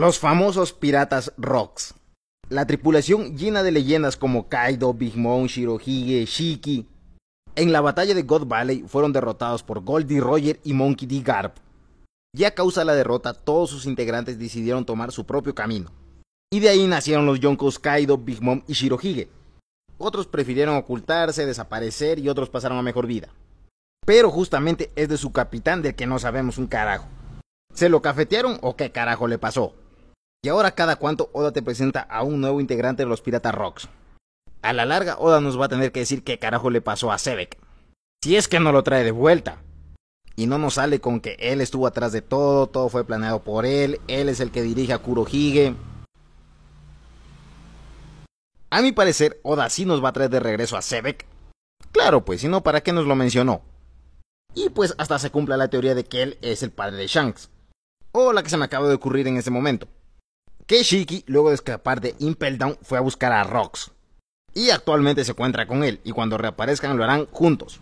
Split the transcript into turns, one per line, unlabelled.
Los famosos piratas Rocks. La tripulación llena de leyendas como Kaido, Big Mom, Shirohige, Shiki. En la batalla de God Valley fueron derrotados por Goldie Roger y Monkey D. Garp. Y a causa de la derrota, todos sus integrantes decidieron tomar su propio camino. Y de ahí nacieron los Yonkos Kaido, Big Mom y Shirohige. Otros prefirieron ocultarse, desaparecer y otros pasaron a mejor vida. Pero justamente es de su capitán del que no sabemos un carajo. ¿Se lo cafetearon o qué carajo le pasó? Y ahora cada cuanto Oda te presenta a un nuevo integrante de los Pirata Rocks. A la larga Oda nos va a tener que decir qué carajo le pasó a Sebek. Si es que no lo trae de vuelta. Y no nos sale con que él estuvo atrás de todo, todo fue planeado por él, él es el que dirige a Kurohige. A mi parecer, Oda sí nos va a traer de regreso a Sebek. Claro, pues, si no, ¿para qué nos lo mencionó? Y pues hasta se cumpla la teoría de que él es el padre de Shanks. O la que se me acaba de ocurrir en ese momento. Que Shiki, luego de escapar de Impel Down, fue a buscar a Rox. Y actualmente se encuentra con él, y cuando reaparezcan lo harán juntos.